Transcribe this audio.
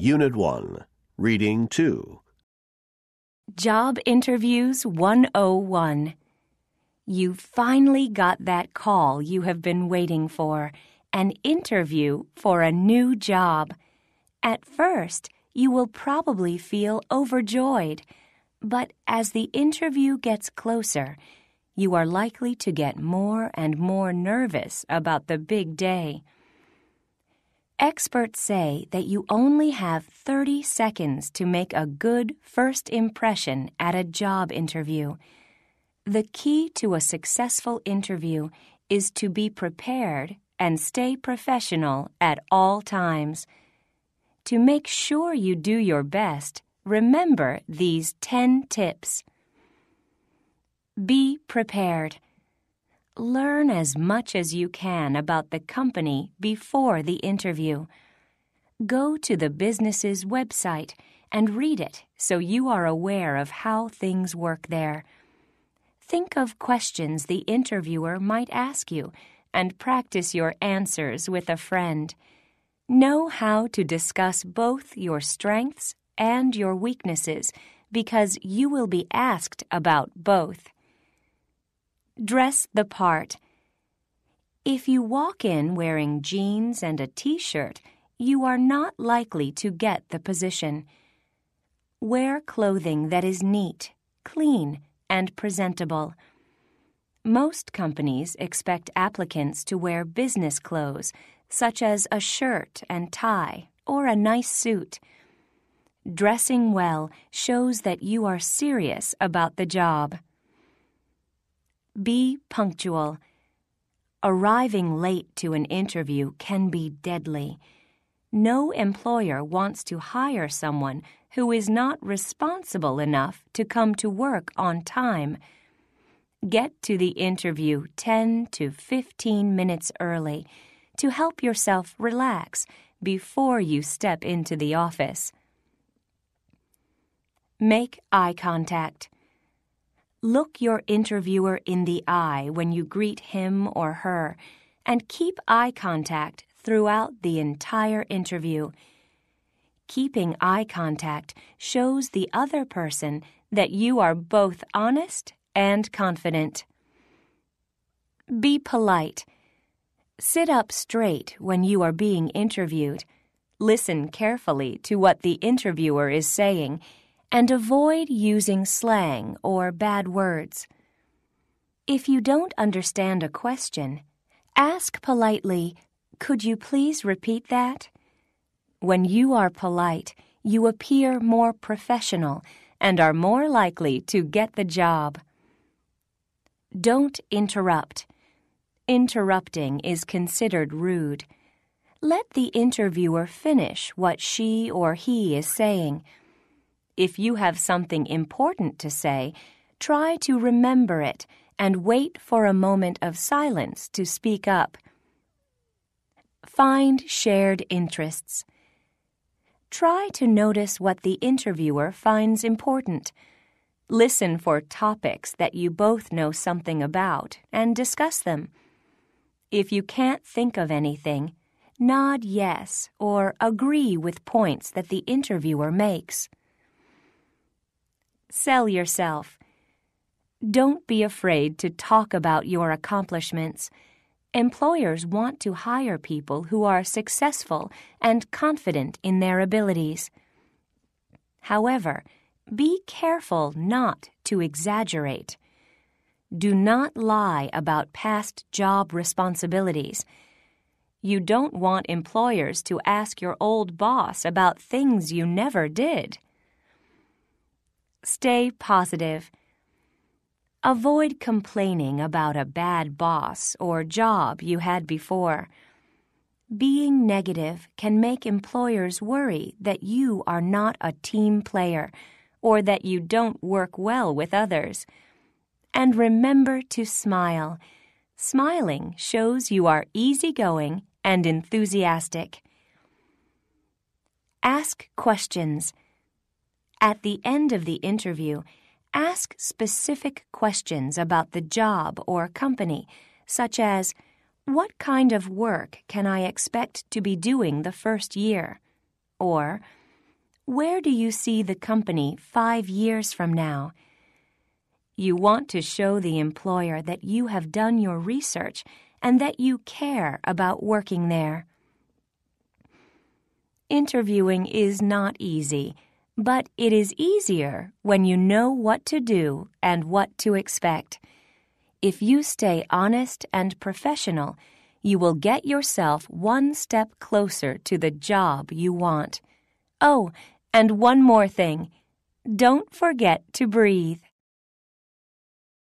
Unit 1, Reading 2. Job Interviews 101. You finally got that call you have been waiting for an interview for a new job. At first, you will probably feel overjoyed, but as the interview gets closer, you are likely to get more and more nervous about the big day. Experts say that you only have 30 seconds to make a good first impression at a job interview. The key to a successful interview is to be prepared and stay professional at all times. To make sure you do your best, remember these 10 tips. Be prepared. Learn as much as you can about the company before the interview. Go to the business's website and read it so you are aware of how things work there. Think of questions the interviewer might ask you and practice your answers with a friend. Know how to discuss both your strengths and your weaknesses because you will be asked about both. Dress the part. If you walk in wearing jeans and a t shirt, you are not likely to get the position. Wear clothing that is neat, clean, and presentable. Most companies expect applicants to wear business clothes, such as a shirt and tie or a nice suit. Dressing well shows that you are serious about the job. Be punctual. Arriving late to an interview can be deadly. No employer wants to hire someone who is not responsible enough to come to work on time. Get to the interview 10 to 15 minutes early to help yourself relax before you step into the office. Make eye contact. Look your interviewer in the eye when you greet him or her, and keep eye contact throughout the entire interview. Keeping eye contact shows the other person that you are both honest and confident. Be polite. Sit up straight when you are being interviewed. Listen carefully to what the interviewer is saying and avoid using slang or bad words. If you don't understand a question, ask politely, Could you please repeat that? When you are polite, you appear more professional and are more likely to get the job. Don't interrupt. Interrupting is considered rude. Let the interviewer finish what she or he is saying if you have something important to say, try to remember it and wait for a moment of silence to speak up. Find shared interests. Try to notice what the interviewer finds important. Listen for topics that you both know something about and discuss them. If you can't think of anything, nod yes or agree with points that the interviewer makes. Sell yourself. Don't be afraid to talk about your accomplishments. Employers want to hire people who are successful and confident in their abilities. However, be careful not to exaggerate. Do not lie about past job responsibilities. You don't want employers to ask your old boss about things you never did. Stay positive. Avoid complaining about a bad boss or job you had before. Being negative can make employers worry that you are not a team player or that you don't work well with others. And remember to smile. Smiling shows you are easygoing and enthusiastic. Ask questions. At the end of the interview, ask specific questions about the job or company, such as What kind of work can I expect to be doing the first year? Or Where do you see the company five years from now? You want to show the employer that you have done your research and that you care about working there. Interviewing is not easy, but it is easier when you know what to do and what to expect. If you stay honest and professional, you will get yourself one step closer to the job you want. Oh, and one more thing. Don't forget to breathe.